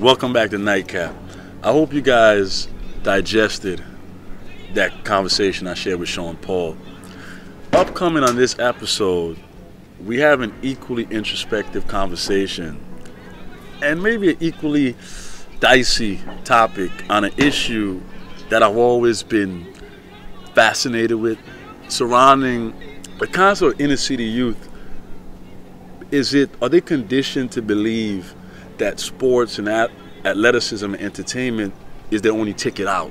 Welcome back to NiteCap. I hope you guys digested that conversation I shared with Sean Paul. Upcoming on this episode, we have an equally introspective conversation and maybe an equally dicey topic on an issue that I've always been fascinated with surrounding the concept of inner city youth. Is it are they conditioned to believe that sports and athleticism and entertainment is their only ticket out,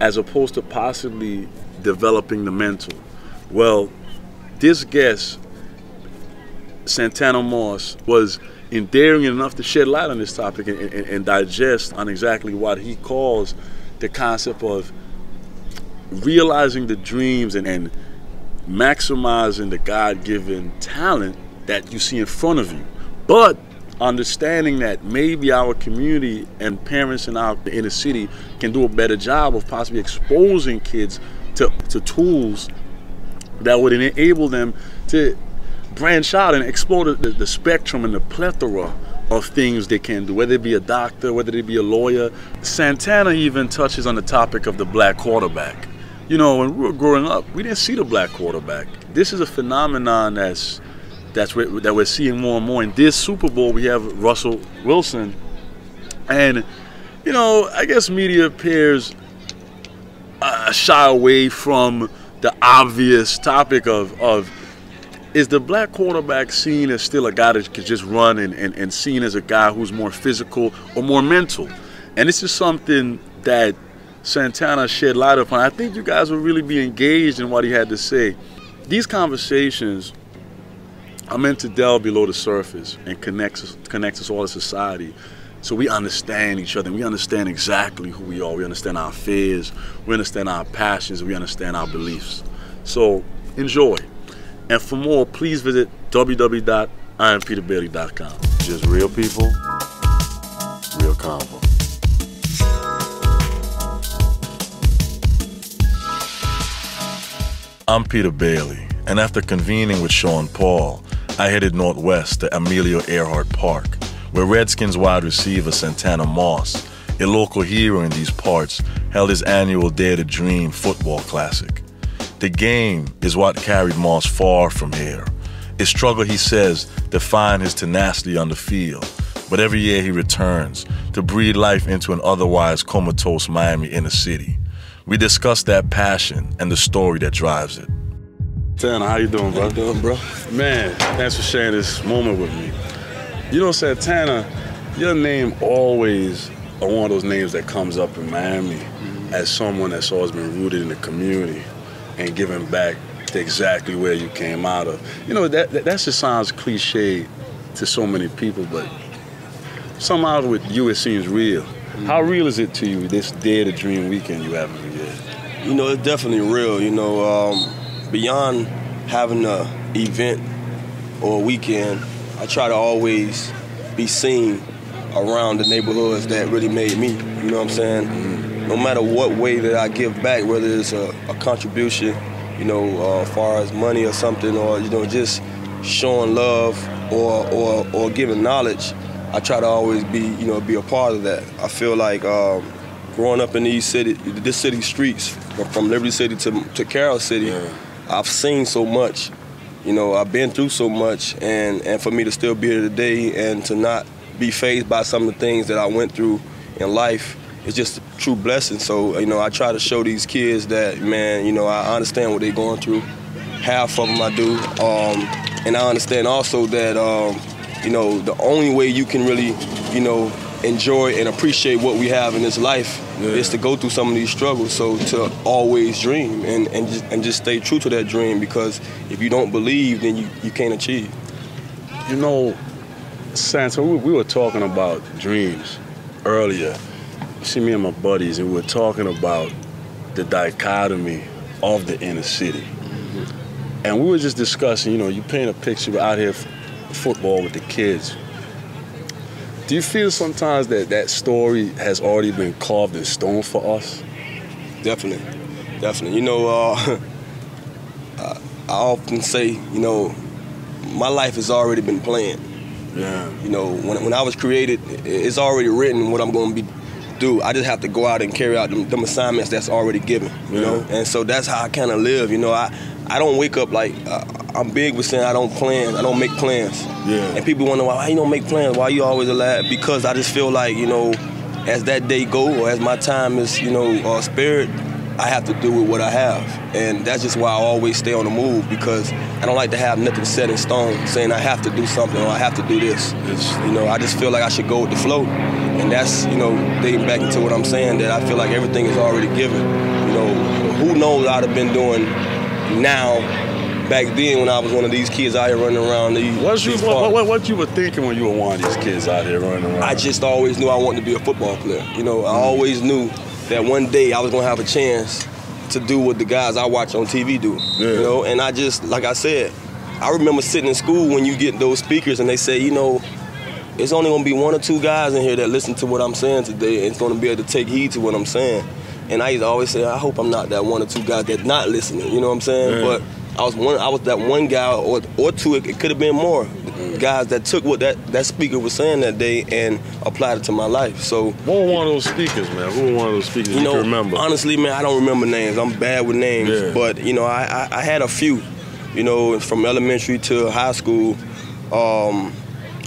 as opposed to possibly developing the mental? Well, this guest, Santana Moss, was endearing enough to shed light on this topic and, and, and digest on exactly what he calls the concept of realizing the dreams and, and maximizing the God-given talent that you see in front of you. But understanding that maybe our community and parents in our inner city can do a better job of possibly exposing kids to, to tools that would enable them to branch out and explore the, the, spectrum and the plethora of things they can do, whether it be a doctor, whether it be a lawyer. Santana even touches on the topic of the black quarterback. You know, when we were growing up, we didn't see the black quarterback. This is a phenomenon that's that's what, that we're seeing more and more. In this Super Bowl, we have Russell Wilson, and you know, I guess media appears uh, shy away from the obvious topic of of is the black quarterback seen as still a guy that could just run and, and, and seen as a guy who's more physical or more mental? And this is something that Santana shed light upon. I think you guys will really be engaged in what he had to say. These conversations are meant to delve below the surface and connect us, connect us all as society so we understand each other. We understand exactly who we are. We understand our fears. We understand our passions. We understand our beliefs. So enjoy. And for more, please visit www.impeterbailey.com. Just real people, real convo. I'm Peter Bailey, and after convening with Sean Paul, I headed northwest to Amelia Earhart Park, where Redskins wide receiver Santana Moss, a local hero in these parts, held his annual Dare to Dream football classic. The game is what carried Moss far from here. A struggle, he says, defined his tenacity on the field. But every year he returns to breathe life into an otherwise comatose Miami inner city. We discuss that passion and the story that drives it. Santana, how you doing, bro? How you doing, bro? Man, thanks for sharing this moment with me. You know, Santana, your name always are one of those names that comes up in Miami mm-hmm. as someone that's always been rooted in the community and giving back to exactly where you came out of. You know, that, that, that just sounds cliche to so many people, but somehow with you it seems real. Mm-hmm. How real is it to you, this Dare to Dream weekend you have every year? You know, it's definitely real. You know, um, beyond having an event or a weekend, I try to always be seen around the neighborhoods that really made me. You know what I'm saying? Mm-hmm. No matter what way that I give back, whether it's a, a contribution, you know, uh, as far as money or something, or you know, just showing love or or or giving knowledge, I try to always be you know be a part of that. I feel like um, growing up in these city, this city streets, from Liberty City to to Carroll City, yeah. I've seen so much. You know, I've been through so much, and and for me to still be here today and to not be phased by some of the things that I went through in life it's just a true blessing. So, you know, I try to show these kids that, man, you know, I understand what they're going through. Half of them I do. Um, and I understand also that, um, you know, the only way you can really, you know, enjoy and appreciate what we have in this life yeah. is to go through some of these struggles. So to always dream and, and, just, and just stay true to that dream because if you don't believe, then you, you can't achieve. You know, Santa, we, we were talking about dreams earlier see me and my buddies, and we were talking about the dichotomy of the inner city. Mm-hmm. And we were just discussing, you know, you paint a picture out here football with the kids. Do you feel sometimes that that story has already been carved in stone for us? Definitely, definitely. You know, uh, I often say, you know, my life has already been planned. Yeah. You know, when, when I was created, it's already written what I'm going to be do. I just have to go out and carry out them, them assignments that's already given. You Yeah. know, and so that's how I kind of live. You know, I I don't wake up like uh, I'm big with saying I don't plan. I don't make plans. Yeah. And people wonder why you don't make plans. Why you always alive? Because I just feel like you know, as that day go or as my time is you know uh, spared, I have to do with what I have, and that's just why I always stay on the move because I don't like to have nothing set in stone, saying I have to do something or I have to do this. It's- You know, I just feel like I should go with the flow, and that's you know dating back into what I'm saying that I feel like everything is already given. You know, who knows I'd have been doing now. Back then, when I was one of these kids out here running around these, What you these what, what, what you were thinking when you were one of these kids out here running around? I just always knew I wanted to be a football player. You know, I always knew that one day I was gonna have a chance to do what the guys I watch on TV do. Yeah. You know, and I just like I said, I remember sitting in school when you get those speakers and they say, you know, it's only gonna be one or two guys in here that listen to what I'm saying today. And it's gonna be able to take heed to what I'm saying. And I used to always say, I hope I'm not that one or two guys that not listening. You know what I'm saying? Yeah. But I was one. I was that one guy, or or two. It, could have been more guys that took what that that speaker was saying that day and applied it to my life. So what were one of those speakers, man? Who were one of those speakers you, you know, can remember? honestly, man, I don't remember names. I'm bad with names, Yeah. but you know, I, I I had a few. You know, from elementary to high school. Um,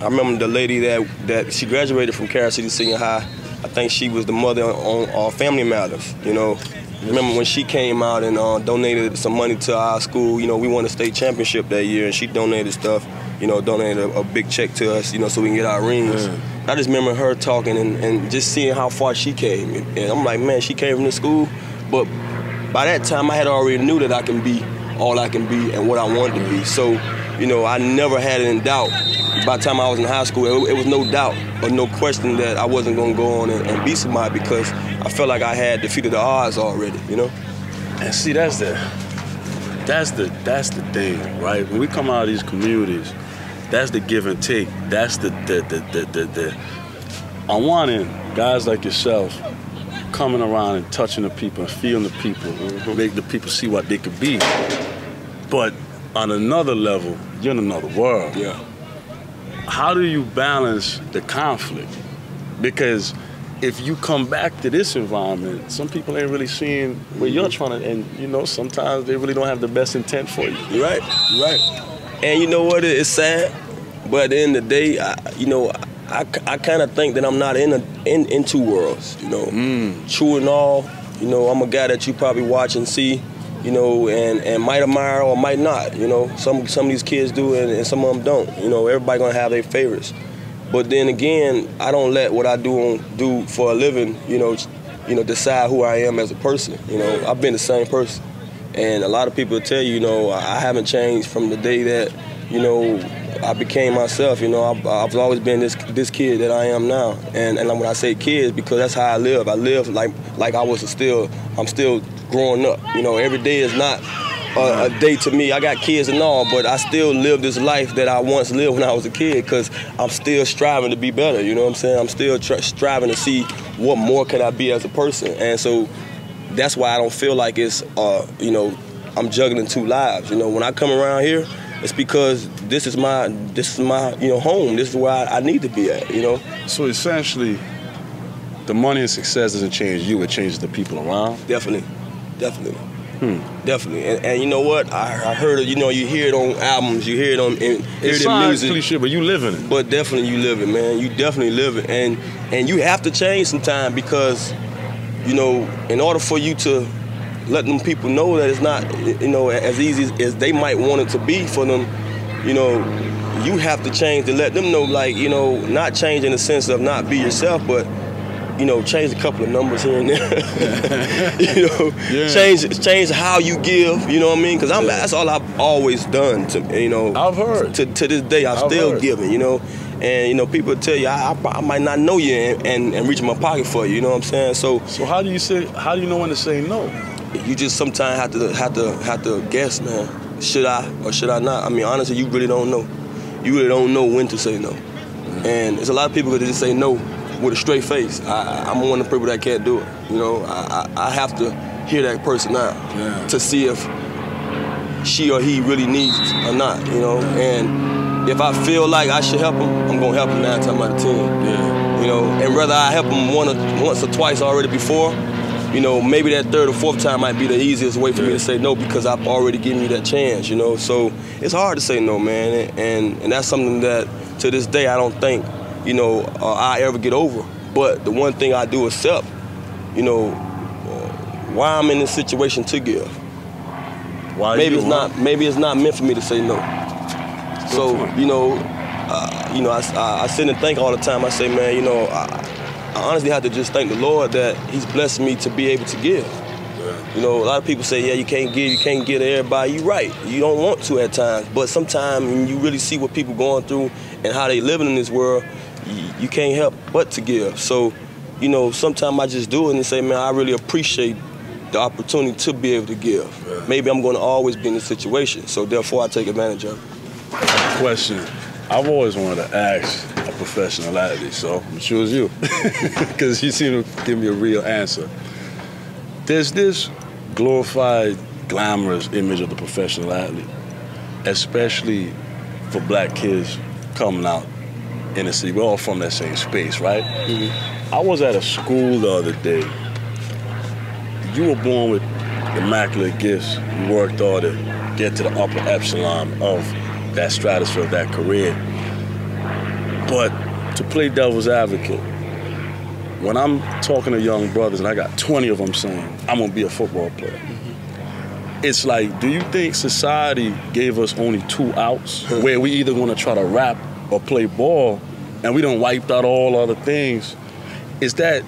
I remember the lady that that she graduated from Carroll City Senior High. I think she was the mother on uh, Family Matters. You know, remember when she came out and uh, donated some money to our school. You know, we won a state championship that year, and she donated stuff. You know, donated a, a big check to us. You know, so we can get our rings. I just remember her talking and, and just seeing how far she came. And I'm like, man, she came from the school. But by that time, I had already knew that I can be all I can be and what I wanted to be. So, you know, I never had it in doubt. By the time I was in high school, it, it was no doubt or no question that I wasn't going to go on and, and be somebody because I felt like I had defeated the odds already, you know? And see, that's the that's the that's the thing, right? When we come out of these communities, that's the give and take. That's the the the the, the, the on one end, guys like yourself coming around and touching the people and feeling the people, mm-hmm. make the people see what they could be. But on another level, you're in another world. Yeah. How do you balance the conflict? Because if you come back to this environment, some people ain't really seeing where you're trying to, and you know, sometimes they really don't have the best intent for you. You're right. You're right. And you know what? It's sad, but at the end of the day, I, you know, I, I kind of think that I'm not in a in, in two worlds. You know, mm. true and all. You know, I'm a guy that you probably watch and see. You know, and, and might admire or might not. You know, some some of these kids do and, and some of them don't. You know, everybody gonna have their favorites. But then again, I don't let what I do on, do for a living. You know, you know, decide who I am as a person. You know, I've been the same person. And a lot of people tell you, you know, I haven't changed from the day that, you know, I became myself. You know, I've, I've always been this this kid that I am now. And and when I say kids, because that's how I live. I live like like I was still, I'm still growing up. You know, every day is not a, a day to me. I got kids and all, but I still live this life that I once lived when I was a kid because I'm still striving to be better. You know what I'm saying? I'm still tr- striving to see what more can I be as a person. And so that's why I don't feel like it's, uh, you know, I'm juggling two lives. You know, when I come around here, it's because this is my, this is my, you know, home. This is where I, I need to be at. You know. So essentially, the money and success doesn't change you; it changes the people around. Definitely, definitely, definitely. And, and you know what? I, I heard it. You know, you hear it on albums, you hear it on, in, hear It in music. cliche, but you living it. But definitely you live it, man. You definitely live it, and and you have to change sometime because, you know, in order for you to let them people know that it's not, you know, as easy as they might want it to be for them, you know, you have to change to let them know, like, you know, not change in the sense of not be yourself, but you know, change a couple of numbers here and there. you know, Yeah. change change how you give. You know what I mean? Because I'm that's all I've always done. To you know, I've heard. to, to this day, I'm I've still heard. giving, you know. And, you know, people tell you, I, I, I might not know you and, and, and reach my pocket for you, you know what I'm saying? So So how do you say? How do you know when to say no? you just sometimes have to have to have to guess, man. Should I or should I not? I mean, honestly, you really don't know. You really don't know when to say no. And there's a lot of people that just say no with a straight face. I, I'm one of the people that can't do it. You know, I, I, I have to hear that person out Yeah. to see if she or he really needs it or not. You know, and if I feel like I should help him, I'm gonna help him nine times out of ten. Yeah. You know, and whether I help him one or, once or twice already before, you know, maybe that third or fourth time might be the easiest way for me to say no because I've already given you that chance. You know, so it's hard to say no, man, and and that's something that to this day I don't think, you know, uh, I ever get over. But the one thing I do accept, you know, uh, why I'm in this situation to give. Why maybe it's not maybe it's not meant for me to say no. So point. you know, uh, you know, I, I, I sit and think all the time. I say, man, you know, I, I honestly have to just thank the Lord that He's blessed me to be able to give. You know, a lot of people say, yeah, you can't give, you can't give to everybody. You're right. You don't want to at times, but sometimes when you really see what people going through and how they living in this world, you, can't help but to give. So, you know, sometimes I just do it and say, man, I really appreciate the opportunity to be able to give. Maybe I'm going to always be in this situation, so therefore I take advantage of it. question I've always wanted to ask a professional athlete, so I'm sure it's you. Because you seem to give me a real answer. There's this glorified, glamorous image of the professional athlete, especially for black kids coming out in the city. We're all from that same space, right? Mm-hmm. I was at a school the other day. You were born with immaculate gifts. You worked hard to get to the upper epsilon of that stratosphere of that career. But to play devil's advocate, when I'm talking to young brothers and I got 20 of them saying, I'm gonna be a football player, mm-hmm. it's like, do you think society gave us only two outs where we either gonna try to rap or play ball and we don't wiped out all other things? Is that,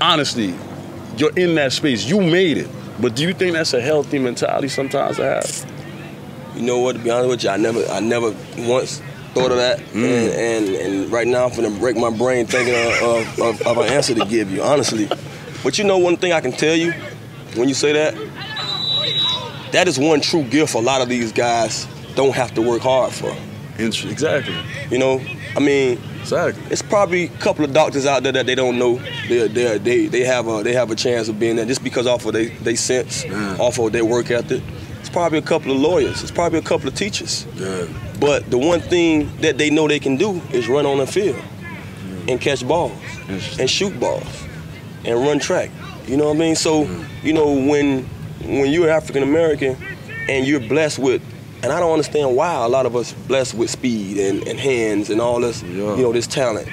honestly, you're in that space, you made it, but do you think that's a healthy mentality sometimes to have? You know what? To be honest with you, I never, I never once thought of that, mm. and, and and right now I'm gonna break my brain thinking of, of, of an answer to give you, honestly. But you know one thing I can tell you when you say that, that is one true gift a lot of these guys don't have to work hard for. Int- Exactly. You know, I mean, Exactly. it's probably a couple of doctors out there that they don't know they they they they have a they have a chance of being there just because off of they they sense, Yeah. off of their work ethic. It's probably a couple of lawyers. It's probably a couple of teachers. Yeah. But the one thing that they know they can do is run on the field mm. and catch balls and shoot balls and run track. You know what I mean? So, mm. you know, when when you're African American and you're blessed with and I don't understand why a lot of us blessed with speed and, and hands and all this, Yeah. you know, this talent.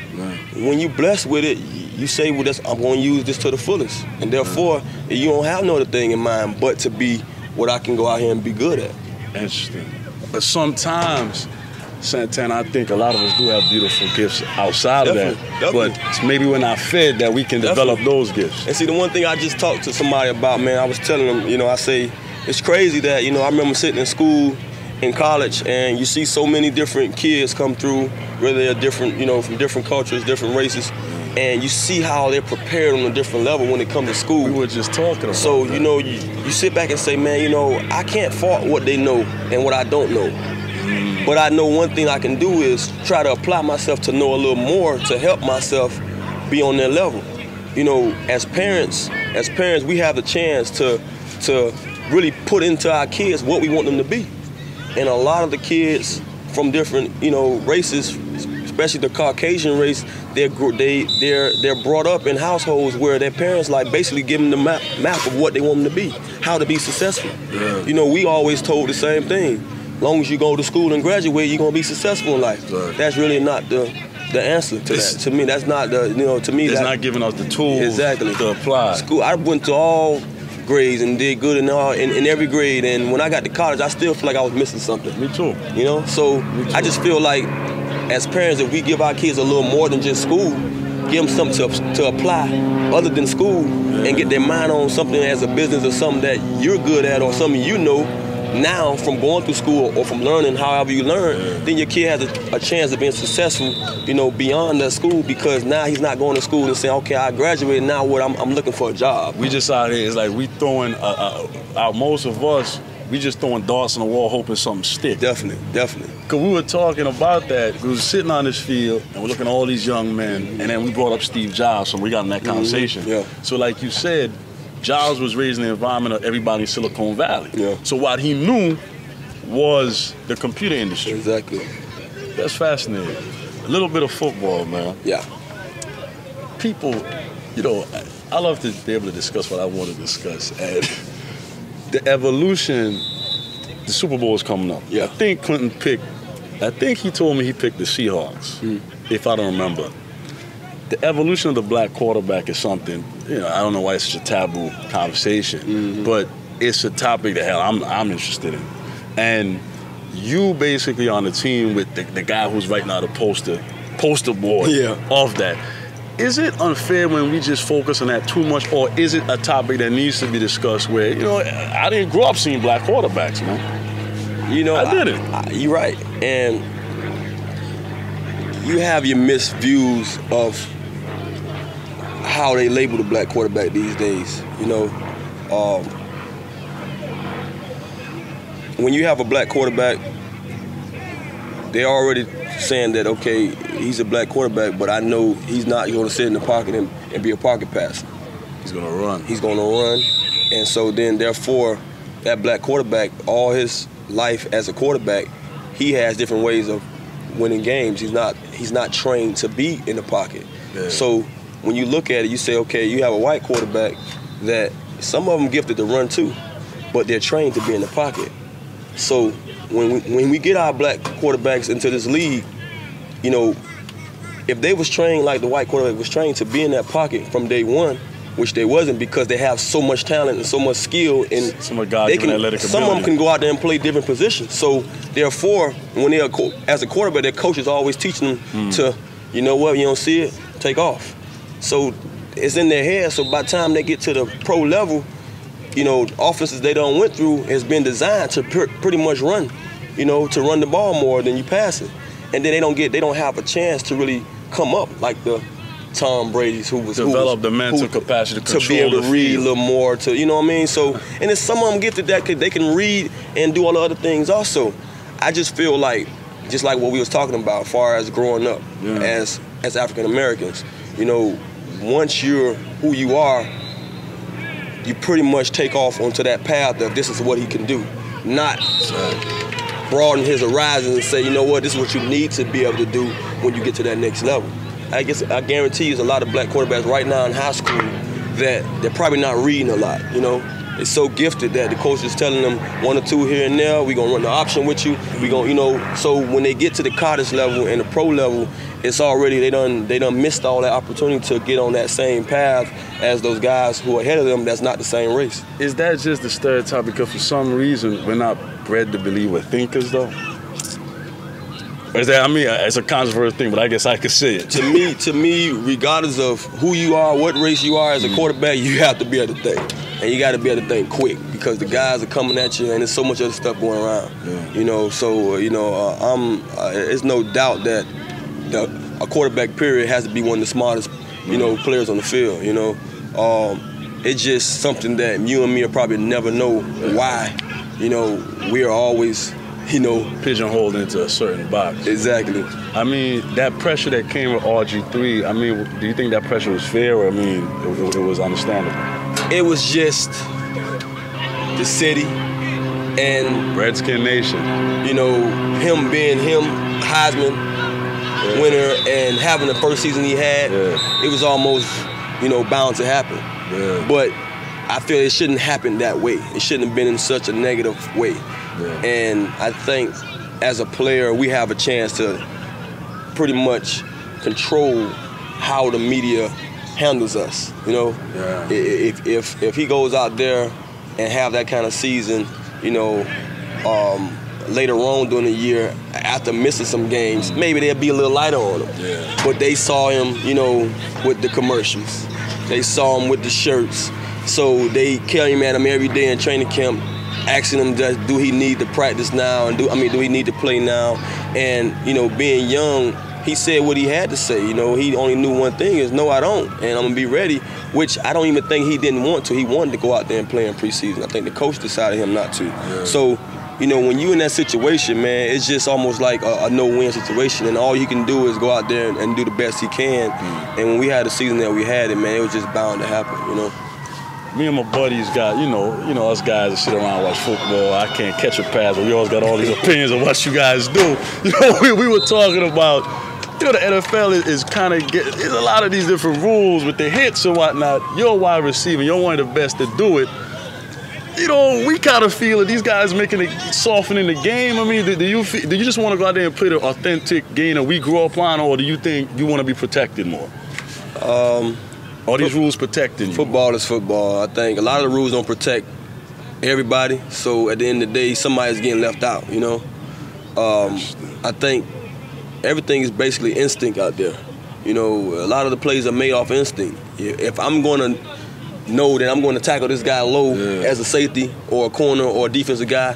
When you blessed with it, you say, well, that's, I'm going to use this to the fullest. And therefore, you don't have no other thing in mind but to be what I can go out here and be good at. Interesting. But sometimes, Santana, I think a lot of us do have beautiful gifts outside Definitely, of that. definitely. But it's maybe we're not fed that we can develop Definitely. those gifts. And see, the one thing I just talked to somebody about, man, I was telling them, you know, I say, it's crazy that, you know, I remember sitting in school in college and you see so many different kids come through, whether they're different, you know, from different cultures, different races, and you see how they're prepared on a different level when they come to school. We were just talking about So, that. you know, you, you sit back and say, man, you know, I can't fault what they know and what I don't know. Mm. But I know one thing I can do is try to apply myself to know a little more to help myself be on their level. You know, as parents, as parents, we have the chance to to really put into our kids what we want them to be. And a lot of the kids from different, you know, races, especially the Caucasian race, they're they they're they're brought up in households where their parents like basically give them the map, map of what they want them to be, how to be successful. Yeah. You know, we always told the same thing. Long as you go to school and graduate, you're gonna be successful in life. Right. That's really not the the answer to It's- that. To me, that's not the you know. To me, it's that, not giving us the tools Exactly. to apply. school. I went to all grades and did good in all in, in every grade. And when I got to college, I still feel like I was missing something. Me too. You know, so I just feel like as parents, if we give our kids a little more than just school, give them something to, to apply other than school, and get their mind on something as a business or something that you're good at or something you know now from going through school or from learning however you learn, then your kid has a, a chance of being successful, you know, beyond the school because now he's not going to school and saying, okay, I graduated, now what, I'm, I'm looking for a job. We just out here. It's like we throwing. Uh, uh, uh, most of us, we just throwing darts on the wall, hoping something stick. Definitely, definitely. Cause we were talking about that. We was sitting on this field and we're looking at all these young men, and then we brought up Steve Jobs, and we got in that conversation. Mm-hmm. Yeah. So like you said, Jobs was raised in the environment of everybody in Silicon Valley. Yeah. So what he knew was the computer industry. Exactly. That's fascinating. a little bit of football, man. Yeah. People, you know, I love to be able to discuss what I want to discuss. And the evolution, the Super Bowl is coming up. Yeah. I think Clinton picked, I think he told me he picked the Seahawks, Mm. if I don't remember. The evolution of the black quarterback is something, you know, I don't know why it's such a taboo conversation, Mm-hmm. but it's a topic that hell I'm, I'm interested in. And you basically on the team with the, the guy who's right now the poster poster board Yeah. of that. Is it unfair when we just focus on that too much, or is it a topic that needs to be discussed? Where you know, I didn't grow up seeing black quarterbacks, man. You know, I didn't. I- you're right, and you have your missed views of how they label the black quarterback these days. You know, um, when you have a black quarterback, they're already saying that okay, he's a black quarterback, but I know he's not going to sit in the pocket and, and be a pocket passer. He's gonna run. He's going to run, and so then therefore, that black quarterback, all his life as a quarterback, he has different ways of winning games. He's not he's not trained to be in the pocket. Yeah. So when you look at it, you say, okay, you have a white quarterback that some of them gifted to run too, but they're trained to be in the pocket. So when we, when we get our black quarterbacks into this league, you know, if they was trained like the white quarterback was trained to be in that pocket from day one, which they wasn't because they have so much talent and so much skill and Some of God's they can athletic some of them can go out there and play different positions. So therefore, when they're co- as a quarterback, their coach is always teaching them Hmm. to, you know what, you don't see it, take off. So it's in their head. So by the time they get to the pro level, you know, offenses they don't went through has been designed to pr- pretty much run, you know, to run the ball more than you pass it, and then they don't get they don't have a chance to really come up like the Tom Brady's who was who Develop was- the mental who- capacity to to be able to read a little more to you know what I mean. So and then some of them gifted that could they can read and do all the other things also. I just feel like just like what we was talking about, as far as growing up Yeah. as as African Americans, you know, once you're who you are, you pretty much take off onto that path of this is what he can do, not broaden his horizons and say, you know what, this is what you need to be able to do when you get to that next level. I guess I guarantee there's a lot of black quarterbacks right now in high school that they're probably not reading a lot, you know. It's so gifted that the coach is telling them one or two here and there. We're gonna run the option with you. We gonna, you know. So when they get to the college level and the pro level, it's already they done they done missed all that opportunity to get on that same path as those guys who are ahead of them. That's not the same race. Is that just the stereotype? Because for some reason we're not bred to believe we're thinkers, though. Is that? I mean, it's a controversial thing, but I guess I could say it. to me, to me, regardless of who you are, what race you are as a quarterback, you have to be able to think, and you got to be able to think quick because the guys are coming at you, and there's so much other stuff going around. Yeah. You know, so uh, you know, uh, I'm. Uh, it's no doubt that the, a quarterback period has to be one of the smartest, you know, players on the field. You know, um, it's just something that you and me will probably never know why. You know, we are always, you know, Pigeonholed into a certain box. exactly. I mean, that pressure that came with RG3. I mean, do you think that pressure was fair, or I mean, it, it was understandable? It was just the city and Redskin Nation. you know, him being him, Heisman winner, and having the first season he had, Yeah. it was almost, you know, bound to happen. Yeah. But I feel it shouldn't happen that way. It shouldn't have been in such a negative way. Yeah. And I think as a player, we have a chance to pretty much control how the media handles us. You know, Yeah. If if if he goes out there and have that kind of season, you know, um, later on during the year after missing some games, maybe they'll be a little lighter on him. Yeah. But they saw him, you know, with the commercials. They saw him with the shirts. So they carry him at him every day in training camp, asking him, does, do he need to practice now? And do I mean, do he need to play now? And you know, being young, he said what he had to say. You know, he only knew one thing: is no, I don't, and I'm gonna be ready. Which I don't even think he didn't want to. He wanted to go out there and play in preseason. I think the coach decided him not to. So. You know, when you in that situation, man, it's just almost like a, a no-win situation, and all you can do is go out there and, and do the best he can. Mm. And when we had the season that we had, it man, it was just bound to happen. You know. Me and my buddies got, you know, you know, us guys that sit around watch football. I can't catch a pass, but we always got all these opinions of what you guys do. You know, we, we were talking about you know the NFL is, is kind of get there's a lot of these different rules with the hits and whatnot. You're a wide receiver, you're one of the best to do it. You know, we kind of feel that these guys making it softening the game. I mean, do, do you feel, do you just want to go out there and play the authentic game that we grew up on, or do you think you want to be protected more? Um, Are these rules protecting you? Football is football. I think a lot of the rules don't protect everybody. So at the end of the day, somebody's getting left out. You know, um, I think everything is basically instinct out there. You know, a lot of the plays are made off instinct. If I'm going to know that I'm going to tackle this guy low Yeah. as a safety or a corner or a defensive guy,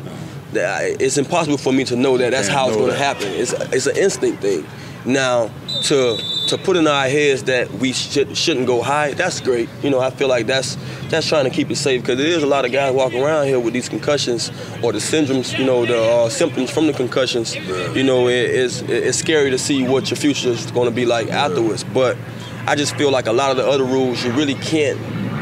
that I- it's impossible for me to know that that's Can't how it's going to happen. It's it's an instinct thing. Now to to put in our heads that we should, shouldn't go high, that's great. You know, I feel like that's that's trying to keep it safe because there is a lot of guys walking around here with these concussions or the syndromes, you know, the uh, symptoms from the concussions. You know, it, it's it's scary to see what your future is going to be like afterwards. But I just feel like a lot of the other rules you really can't,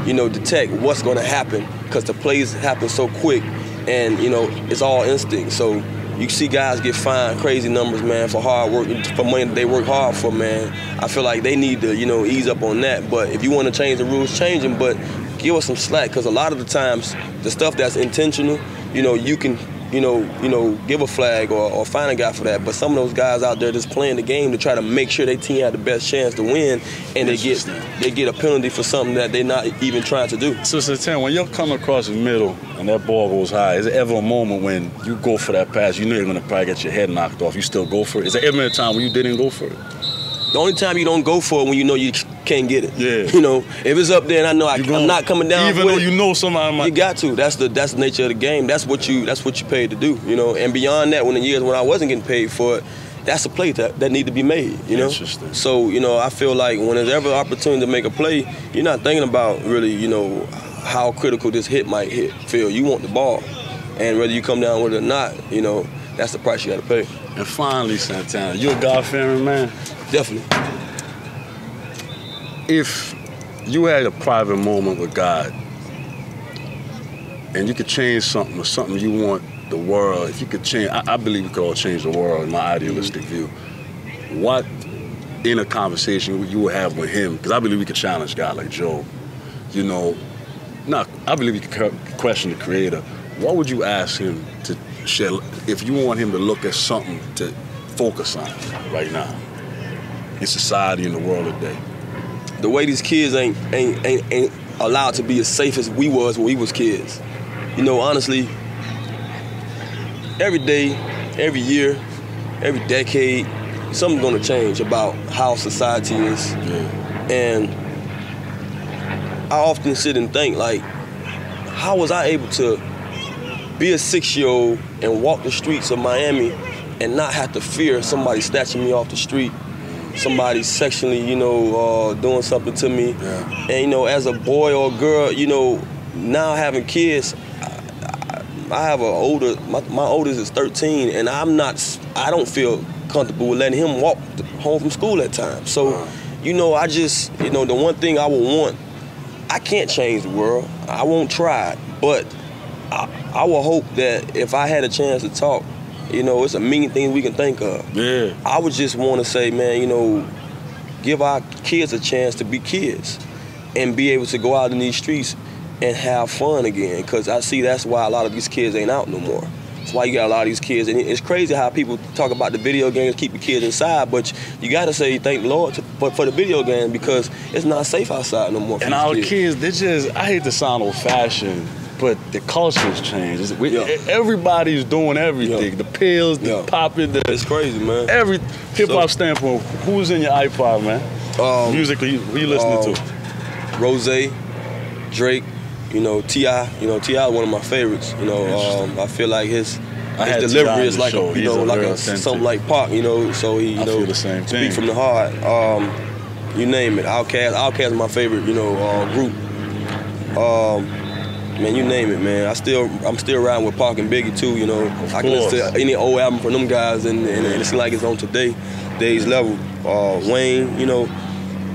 you know, detect what's going to happen because the plays happen so quick, and you know it's all instinct. So you see guys get fined crazy numbers, man, for hard work, for money they work hard for, man. I feel like they need to, you know, ease up on that. But if you want to change the rules, change them. But give us some slack, because a lot of the times, the stuff that's intentional, you know, you can, you know, you know, give a flag or, or find a guy for that. But some of those guys out there just playing the game to try to make sure their team had the best chance to win, and they get they get a penalty for something that they're not even trying to do. So, so Tim, when you're coming across the middle and that ball goes high, is there ever a moment when you go for that pass, you know you're gonna probably get your head knocked off, you still go for it? Is there ever a time when you didn't go for it? The only time you don't go for it when you know you can't get it. Yeah. You know, if it's up there and I know I, I'm not coming down Even though it, you know somebody might. You got to. That's the that's the nature of the game. That's what you that's what you paid to do. You know, and beyond that, when the years when I wasn't getting paid for it, that's a play that, that need to be made. You know. Interesting. So you know, I feel like when there's ever opportunity to make a play, you're not thinking about really, you know, how critical this hit might hit. Feel you want the ball, and whether you come down with it or not, you know, that's the price you got to pay. and finally, Santana, you a God fearing man? Definitely. If you had a private moment with God and you could change something or something you want the world, if you could change, I, I believe we could all change the world in my idealistic mm-hmm. view. What in a conversation you would have with him, because I believe we could challenge God like Job, you know, not, I believe you could question the creator. What would you ask him to share if you want him to look at something to focus on right now in society in the world today? The way these kids ain't ain't ain't, ain't allowed to be as safe as we was when we was kids. You know, honestly, every day, every year, every decade, something's gonna change about how society is. And I often sit and think like, how was I able to be a six-year-old and walk the streets of Miami and not have to fear somebody snatching me off the street somebody sexually, you know, uh, doing something to me. Yeah. And you know, as a boy or girl, you know, now having kids, I, I, I have an older. My, my oldest is 13, and I'm not. I don't feel comfortable with letting him walk home from school at times. So, you know, I just, you know, the one thing I would want, I can't change the world. I won't try, it, but I, I will hope that if I had a chance to talk, you know, it's a million things we can think of. Yeah. I would just want to say, man, you know, give our kids a chance to be kids and be able to go out in these streets and have fun again. Because I see that's why a lot of these kids ain't out no more. That's why you got a lot of these kids. And it's crazy how people talk about the video games, keep the kids inside, but you got to say thank Lord to, for, for the video game because it's not safe outside no more. For And these our kids. kids, they just, I hate to sound old fashioned, but the culture's changed. We- Yeah. Everybody's doing everything. Yeah. The pills, the Yeah. popping, the It's crazy, man. every hip hop So- standpoint. Who's in your iPod, man? Um, Musically, who you listening um, to? Rose, Drake, you know, T.I., you know, T.I. is one of my favorites. You know, um, I feel like his, I his delivery is like show. a, you He's know, a like a authentic. something like pop, you know, so he, you I know, feel the same speak thing. from the heart. Um, you name it. Outkast, Outkast is my favorite, you know, uh, group. Um, man, you name it, man. I still, I'm still riding with Pac and Biggie too. You know, I can listen to any old album from them guys, and, and, and it seems like it's on today, day's level. Uh, Wayne, you know,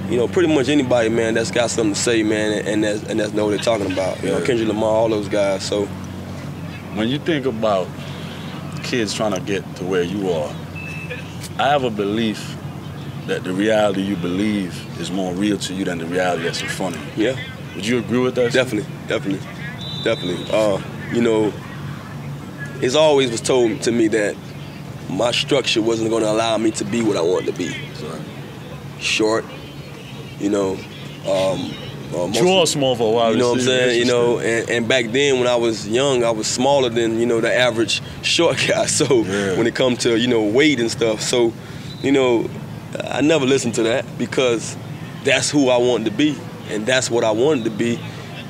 you know, pretty much anybody, man, that's got something to say, man, and, and that's and that's know what they're talking about. You know, Yeah. Kendrick Lamar, all those guys. So When you think about kids trying to get to where you are, I have a belief that the reality you believe is more real to you than the reality that's in front of you. Yeah. Would you agree with that? Definitely, definitely, definitely. Uh, you know, it's always was told to me that my structure wasn't going to allow me to be what I wanted to be. Short, you know. Um, uh, most Draw of- small for a while. You know what I'm saying? You know, and, and back then when I was young, I was smaller than you know the average short guy. So Yeah. when it come to you know weight and stuff, so you know, I never listened to that because that's who I wanted to be, and that's what I wanted to be.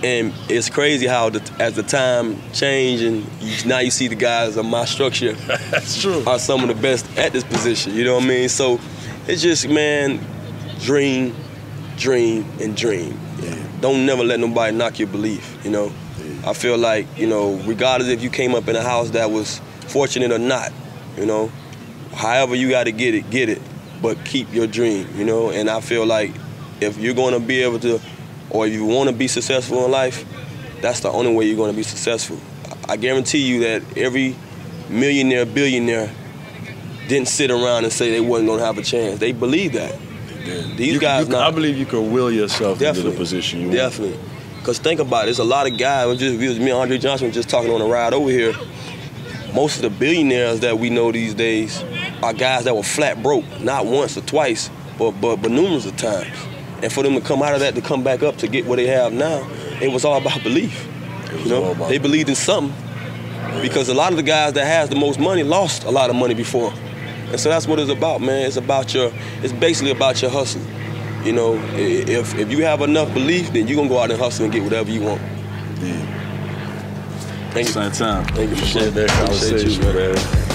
And it's crazy how the, as the time changed, and you, now you see the guys of my structure that's true. are some of the best at this position. You know what I mean? So it's just man, dream, dream, and dream. Yeah. Don't never let nobody knock your belief. You know, Yeah. I feel like you know, regardless if you came up in a house that was fortunate or not, you know, however you got to get it, get it, but keep your dream. You know, and I feel like if you're going to be able to, or if you want to be successful in life, that's the only way you're going to be successful. I guarantee you that every millionaire, billionaire didn't sit around and say they wasn't going to have a chance. They believe that. Yeah. These You- guys you- not- I believe you can will yourself into the position you want. Definitely. Because think about it, there's a lot of guys, it just, it was me and Andre Johnson just talking on the ride over here. Most of the billionaires that we know these days are guys that were flat broke, not once or twice, but, but, but numerous of times. And for them to come out of that, to come back up to get what they have now, it was all about belief. You know, about they believed in something. Because a lot of the guys that has the most money lost a lot of money before. And so that's what it's about, man. It's about your, it's basically about your hustle. You know, if if you have enough belief, then you're gonna go out and hustle and get whatever you want. Yeah. Thank you. Same time. Thank you, Appreciate that conversation, man. man.